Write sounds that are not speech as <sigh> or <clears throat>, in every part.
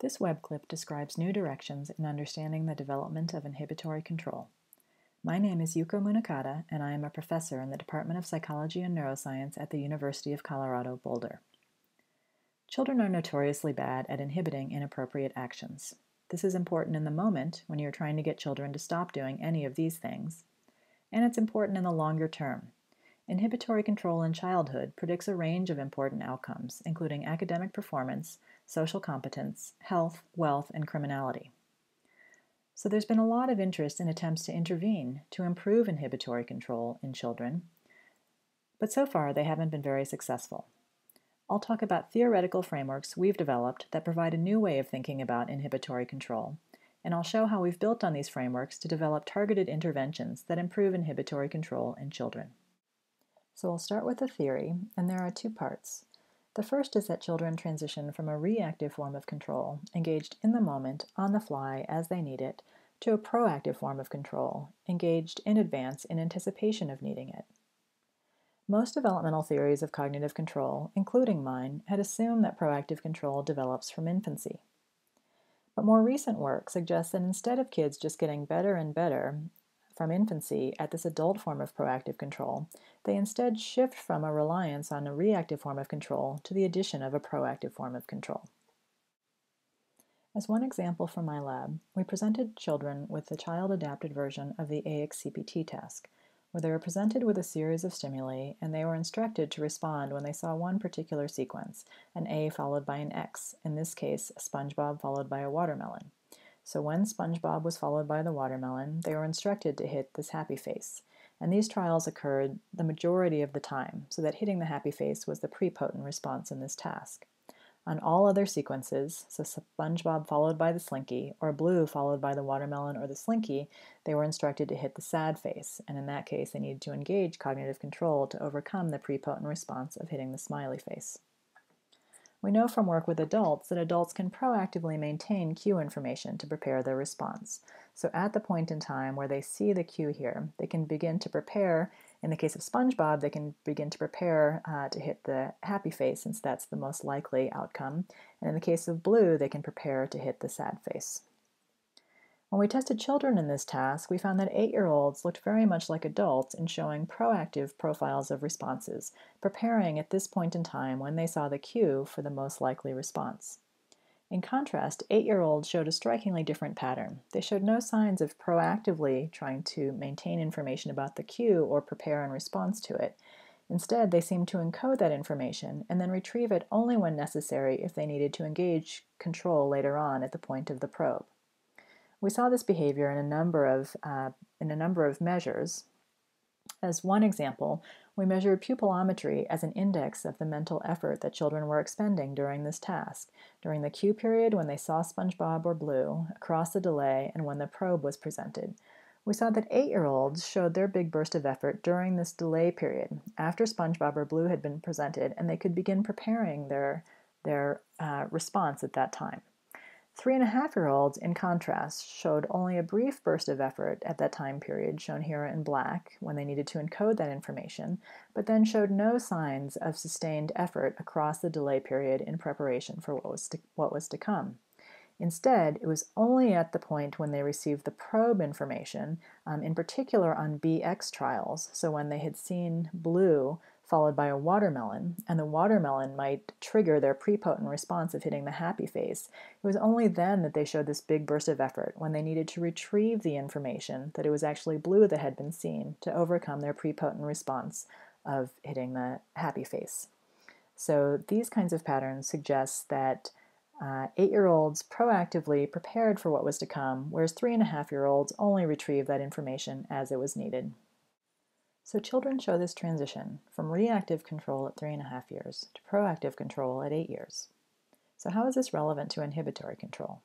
This web clip describes new directions in understanding the development of inhibitory control. My name is Yuko Munakata, and I am a professor in the Department of Psychology and Neuroscience at the University of Colorado Boulder. Children are notoriously bad at inhibiting inappropriate actions. This is important in the moment when you're trying to get children to stop doing any of these things, and it's important in the longer term. Inhibitory control in childhood predicts a range of important outcomes, including academic performance, social competence, health, wealth, and criminality. So there's been a lot of interest in attempts to intervene to improve inhibitory control in children, but so far they haven't been very successful. I'll talk about theoretical frameworks we've developed that provide a new way of thinking about inhibitory control, and I'll show how we've built on these frameworks to develop targeted interventions that improve inhibitory control in children. So I'll start with a theory, and there are two parts. The first is that children transition from a reactive form of control, engaged in the moment, on the fly, as they need it, to a proactive form of control, engaged in advance in anticipation of needing it. Most developmental theories of cognitive control, including mine, had assumed that proactive control develops from infancy. But more recent work suggests that instead of kids just getting better and better from infancy at this adult form of proactive control, they instead shift from a reliance on a reactive form of control to the addition of a proactive form of control. As one example from my lab, we presented children with the child-adapted version of the AXCPT task, where they were presented with a series of stimuli and they were instructed to respond when they saw one particular sequence, an A followed by an X, in this case, a SpongeBob followed by a watermelon. So when SpongeBob was followed by the watermelon, they were instructed to hit this happy face. And these trials occurred the majority of the time, so that hitting the happy face was the prepotent response in this task. On all other sequences, so SpongeBob followed by the Slinky, or Blue followed by the watermelon or the Slinky, they were instructed to hit the sad face, and in that case they needed to engage cognitive control to overcome the prepotent response of hitting the smiley face. We know from work with adults that adults can proactively maintain cue information to prepare their response. So at the point in time where they see the cue here, they can begin to prepare. In the case of SpongeBob, they can begin to prepare uh, to hit the happy face since that's the most likely outcome. And in the case of Blue, they can prepare to hit the sad face. When we tested children in this task, we found that eight-year-olds looked very much like adults in showing proactive profiles of responses, preparing at this point in time when they saw the cue for the most likely response. In contrast, eight-year-olds showed a strikingly different pattern. They showed no signs of proactively trying to maintain information about the cue or prepare in response to it. Instead, they seemed to encode that information and then retrieve it only when necessary if they needed to engage control later on at the point of the probe. We saw this behavior in a number of, uh, in a number of measures. As one example, we measured pupillometry as an index of the mental effort that children were expending during this task, during the cue period when they saw SpongeBob or Blue, across the delay, and when the probe was presented. We saw that eight-year-olds showed their big burst of effort during this delay period, after SpongeBob or Blue had been presented, and they could begin preparing their, their uh, response at that time. Three and a half year olds, in contrast, showed only a brief burst of effort at that time period, shown here in black, when they needed to encode that information, but then showed no signs of sustained effort across the delay period in preparation for what was to, what was to come. Instead, it was only at the point when they received the probe information, um, in particular on BX trials, so when they had seen blue followed by a watermelon, and the watermelon might trigger their prepotent response of hitting the happy face, it was only then that they showed this big burst of effort when they needed to retrieve the information that it was actually blue that had been seen to overcome their prepotent response of hitting the happy face. So these kinds of patterns suggest that uh, eight-year-olds proactively prepared for what was to come, whereas three and a half year olds only retrieved that information as it was needed. So children show this transition from reactive control at three and a half years to proactive control at eight years. So how is this relevant to inhibitory control?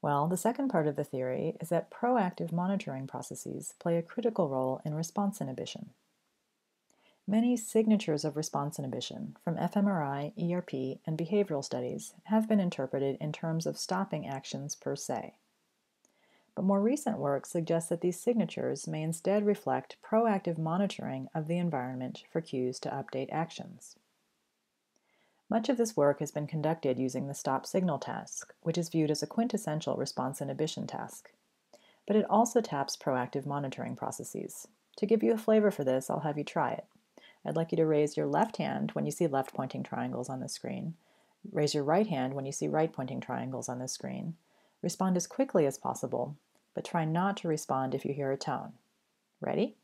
Well, the second part of the theory is that proactive monitoring processes play a critical role in response inhibition. Many signatures of response inhibition from fMRI, ERP, and behavioral studies have been interpreted in terms of stopping actions per se but more recent work suggests that these signatures may instead reflect proactive monitoring of the environment for cues to update actions. Much of this work has been conducted using the stop signal task, which is viewed as a quintessential response inhibition task. But it also taps proactive monitoring processes. To give you a flavor for this, I'll have you try it. I'd like you to raise your left hand when you see left pointing triangles on the screen. Raise your right hand when you see right pointing triangles on the screen. Respond as quickly as possible, but try not to respond if you hear a tone. Ready?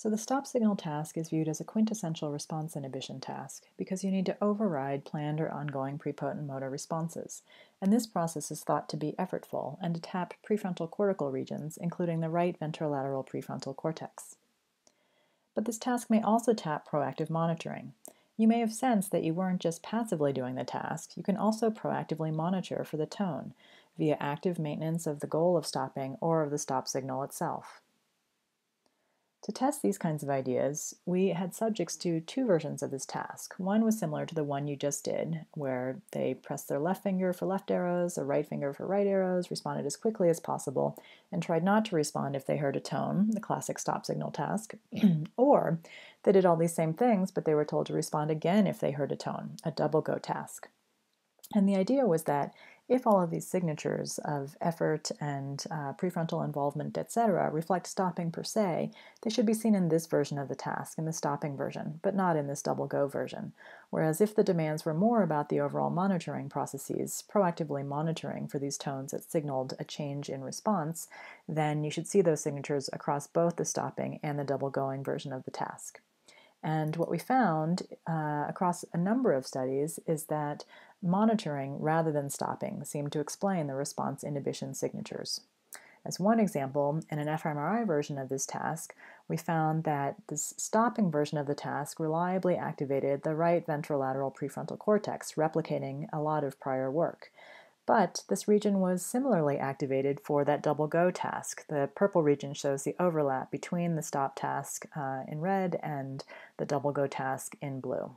So the stop signal task is viewed as a quintessential response inhibition task because you need to override planned or ongoing prepotent motor responses. And this process is thought to be effortful and to tap prefrontal cortical regions, including the right ventrolateral prefrontal cortex. But this task may also tap proactive monitoring. You may have sensed that you weren't just passively doing the task, you can also proactively monitor for the tone via active maintenance of the goal of stopping or of the stop signal itself. To test these kinds of ideas, we had subjects do two versions of this task. One was similar to the one you just did, where they pressed their left finger for left arrows, or right finger for right arrows, responded as quickly as possible, and tried not to respond if they heard a tone, the classic stop signal task, <clears throat> or they did all these same things, but they were told to respond again if they heard a tone, a double go task. And the idea was that if all of these signatures of effort and uh, prefrontal involvement, etc., reflect stopping per se, they should be seen in this version of the task, in the stopping version, but not in this double go version. Whereas if the demands were more about the overall monitoring processes, proactively monitoring for these tones that signaled a change in response, then you should see those signatures across both the stopping and the double going version of the task. And what we found uh, across a number of studies is that monitoring rather than stopping seemed to explain the response inhibition signatures. As one example, in an fMRI version of this task, we found that this stopping version of the task reliably activated the right ventrolateral prefrontal cortex, replicating a lot of prior work. But this region was similarly activated for that double go task. The purple region shows the overlap between the stop task uh, in red and the double go task in blue.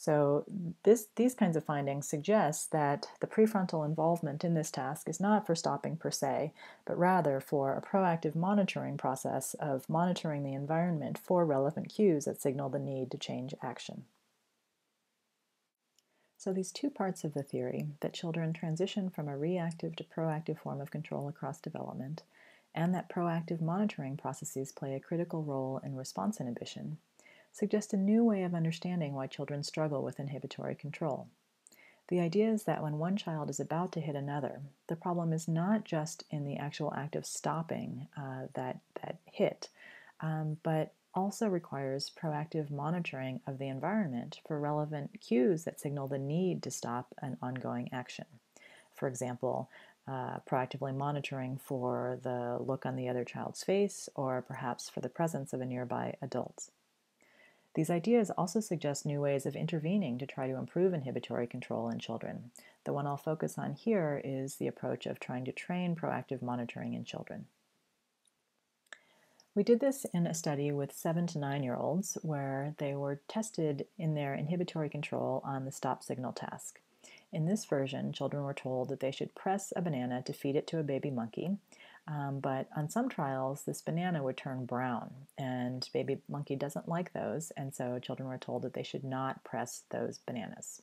So this, these kinds of findings suggest that the prefrontal involvement in this task is not for stopping per se, but rather for a proactive monitoring process of monitoring the environment for relevant cues that signal the need to change action. So these two parts of the theory, that children transition from a reactive to proactive form of control across development, and that proactive monitoring processes play a critical role in response inhibition, suggest a new way of understanding why children struggle with inhibitory control. The idea is that when one child is about to hit another, the problem is not just in the actual act of stopping uh, that, that hit, um, but also requires proactive monitoring of the environment for relevant cues that signal the need to stop an ongoing action. For example, uh, proactively monitoring for the look on the other child's face or perhaps for the presence of a nearby adult. These ideas also suggest new ways of intervening to try to improve inhibitory control in children. The one I'll focus on here is the approach of trying to train proactive monitoring in children. We did this in a study with seven to nine year olds where they were tested in their inhibitory control on the stop signal task. In this version, children were told that they should press a banana to feed it to a baby monkey, um, but on some trials, this banana would turn brown, and baby monkey doesn't like those, and so children were told that they should not press those bananas.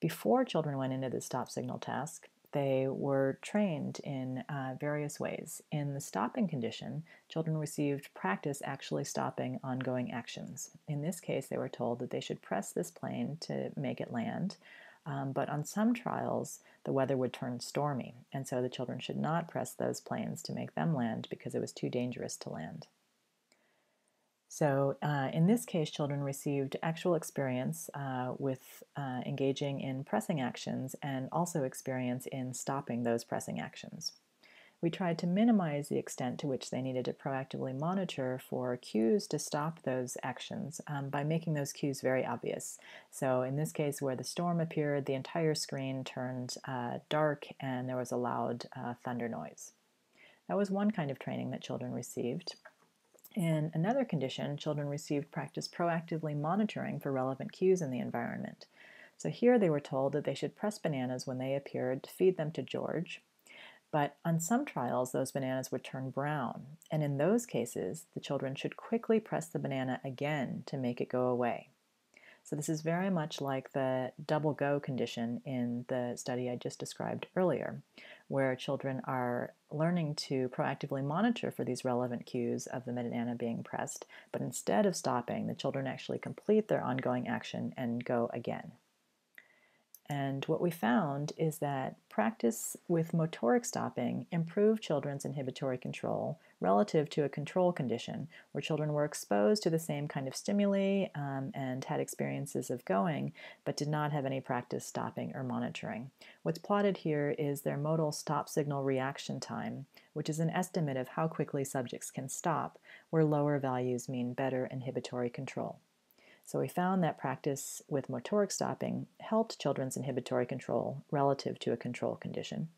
Before children went into the stop signal task, they were trained in uh, various ways. In the stopping condition, children received practice actually stopping ongoing actions. In this case, they were told that they should press this plane to make it land, um, but on some trials, the weather would turn stormy, and so the children should not press those planes to make them land because it was too dangerous to land. So, uh, in this case, children received actual experience uh, with uh, engaging in pressing actions and also experience in stopping those pressing actions we tried to minimize the extent to which they needed to proactively monitor for cues to stop those actions um, by making those cues very obvious. So in this case, where the storm appeared, the entire screen turned uh, dark and there was a loud uh, thunder noise. That was one kind of training that children received. In another condition, children received practice proactively monitoring for relevant cues in the environment. So here they were told that they should press bananas when they appeared to feed them to George. But on some trials, those bananas would turn brown. And in those cases, the children should quickly press the banana again to make it go away. So this is very much like the double go condition in the study I just described earlier, where children are learning to proactively monitor for these relevant cues of the banana being pressed, but instead of stopping, the children actually complete their ongoing action and go again. And what we found is that practice with motoric stopping improved children's inhibitory control relative to a control condition where children were exposed to the same kind of stimuli um, and had experiences of going, but did not have any practice stopping or monitoring. What's plotted here is their modal stop signal reaction time, which is an estimate of how quickly subjects can stop, where lower values mean better inhibitory control. So we found that practice with motoric stopping helped children's inhibitory control relative to a control condition.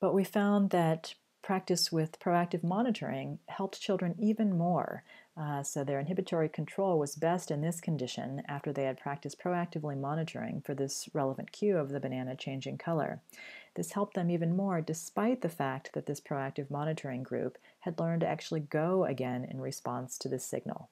But we found that practice with proactive monitoring helped children even more. Uh, so their inhibitory control was best in this condition after they had practiced proactively monitoring for this relevant cue of the banana changing color. This helped them even more despite the fact that this proactive monitoring group had learned to actually go again in response to this signal.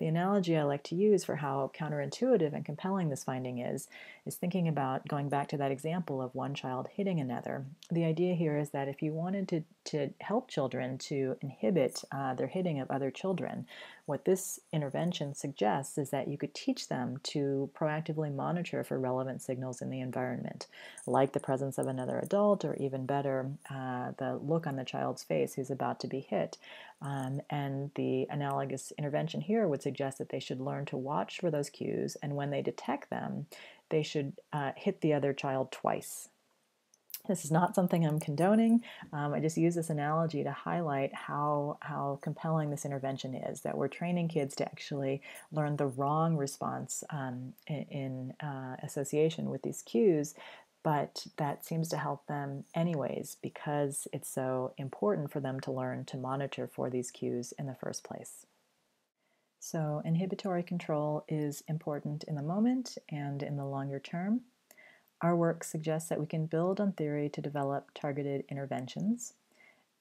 The analogy I like to use for how counterintuitive and compelling this finding is, is thinking about going back to that example of one child hitting another. The idea here is that if you wanted to, to help children to inhibit uh, their hitting of other children, what this intervention suggests is that you could teach them to proactively monitor for relevant signals in the environment, like the presence of another adult, or even better, uh, the look on the child's face who's about to be hit. Um, and the analogous intervention here would suggest that they should learn to watch for those cues, and when they detect them, they should uh, hit the other child twice. This is not something I'm condoning. Um, I just use this analogy to highlight how, how compelling this intervention is that we're training kids to actually learn the wrong response um, in, uh, association with these cues, but that seems to help them anyways because it's so important for them to learn to monitor for these cues in the first place. So, inhibitory control is important in the moment and in the longer term. Our work suggests that we can build on theory to develop targeted interventions.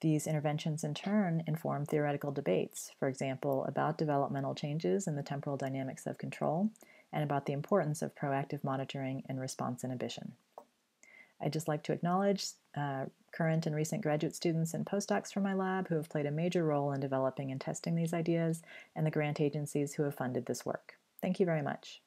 These interventions, in turn, inform theoretical debates, for example, about developmental changes in the temporal dynamics of control and about the importance of proactive monitoring and response inhibition. I'd just like to acknowledge uh, current and recent graduate students and postdocs from my lab who have played a major role in developing and testing these ideas, and the grant agencies who have funded this work. Thank you very much.